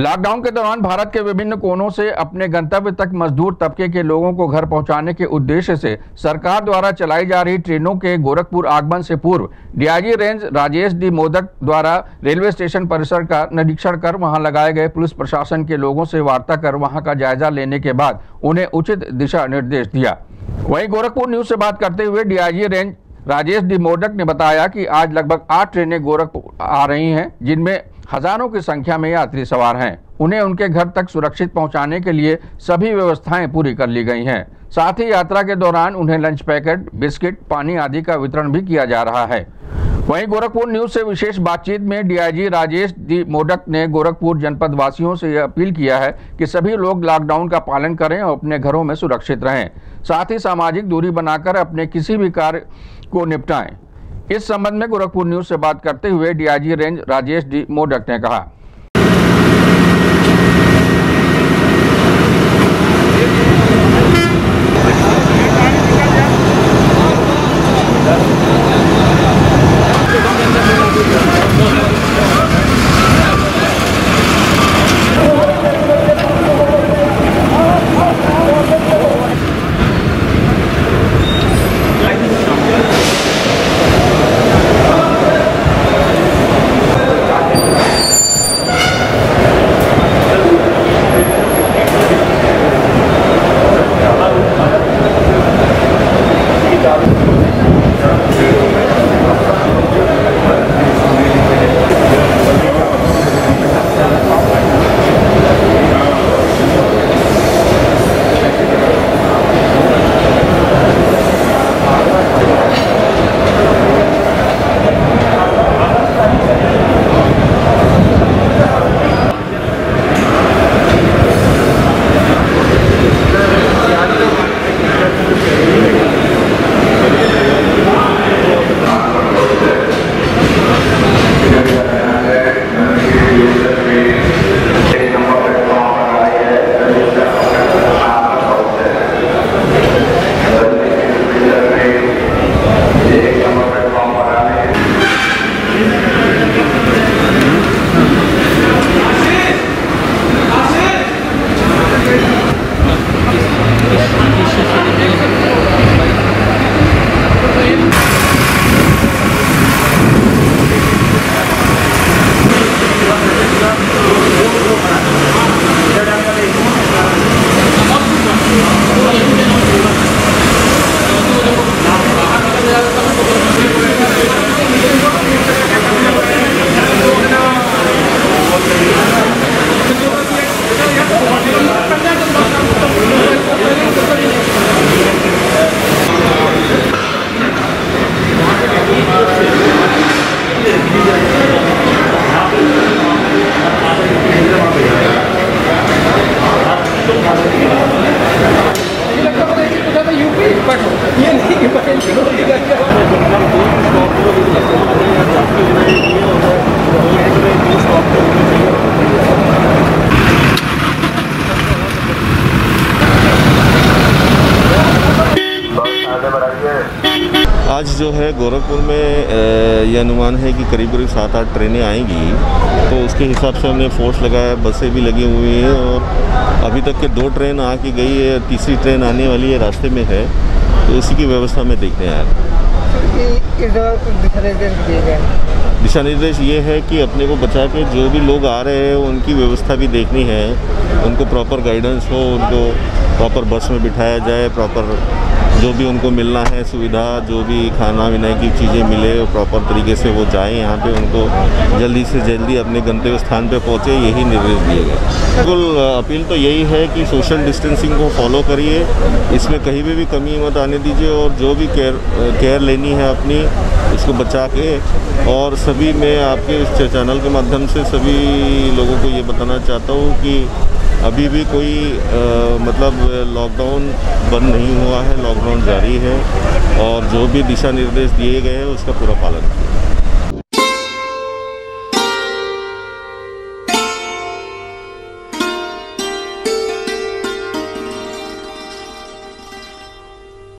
Lockdown के दौरान भारत के विभिन्न कोनों से अपने गंतव्य तक मजदूर तबके के लोगों को घर पहुँचाने के उद्देश्य से सरकार द्वारा चलाई जा रही ट्रेनों के गोरखपुर आगमन से पूर्व, DIG range Rajesh D Modak द्वारा रेलवे स्टेशन परिसर का निरीक्षण कर वहाँ लगाए गए पुलिस प्रशासन के लोगों से वार्ता कर वहाँ का जायजा लेने के बाद उन्हें उचित दिशा निर्देश दिया। वहीं गोरखपुर न्यूज़ से बात करते हुए DIG range Rajesh D Modak ने बताया कि आज लगभग आठ ट्रेनें गोरखपुर आ रही हैं, जिनमें हज़ारों की संख्या में यात्री सवार हैं। उन्हें उनके घर तक सुरक्षित पहुँचाने के लिए सभी व्यवस्थाएँ पूरी कर ली गई हैं। साथ ही यात्रा के दौरान उन्हें लंच पैकेट, बिस्किट, पानी आदि का वितरण भी किया जा रहा है। वहीं गोरखपुर न्यूज़ से विशेष बातचीत में डीआईजी राजेश डी मोडक ने गोरखपुर जनपद वासियों से यह अपील किया है कि सभी लोग लॉकडाउन का पालन करें और अपने घरों में सुरक्षित रहें। साथ ही सामाजिक दूरी बनाकर अपने किसी भी कार्य को निपटाएँ। इस संबंध में गोरखपुर न्यूज़ से बात करते हुए DIG range Rajesh D Modak ने कहा। आज जो है गोरखपुर में ये अनुमान है कि करीब करीब सात आठ ट्रेनें आएँगी। तो उसके हिसाब से हमने फोर्स लगाया बसें भी लगी हुई हैं और अभी तक के दो ट्रेन आ के गई है तीसरी ट्रेन आने वाली है रास्ते में है। तो उसी की व्यवस्था में देखने आया दिशा निर्देश ये है कि अपने को बचा के जो भी लोग आ रहे हैं उनकी व्यवस्था भी देखनी है। उनको प्रॉपर गाइडेंस हो उनको प्रॉपर बस में बिठाया जाए प्रॉपर जो भी उनको मिलना है सुविधा, जो भी खाना पीना की चीज़ें मिले प्रॉपर तरीके से वो जाएँ यहाँ पे, उनको जल्दी से जल्दी अपने गंतव्य स्थान पे पहुँचे, यही निर्देश दिए गए। बिल्कुल अपील तो यही है कि सोशल डिस्टेंसिंग को फॉलो करिए। इसमें कहीं भी भी कमी मत आने दीजिए और जो भी केयर केयर लेनी है अपनी, उसको बचा के और सभी, मैं आपके इस चैनल के माध्यम से सभी लोगों को ये बताना चाहता हूँ कि अभी भी कोई आ, मतलब लॉकडाउन बंद नहीं हुआ है लॉकडाउन जारी है और जो भी दिशा निर्देश दिए गए हैं उसका पूरा पालन करें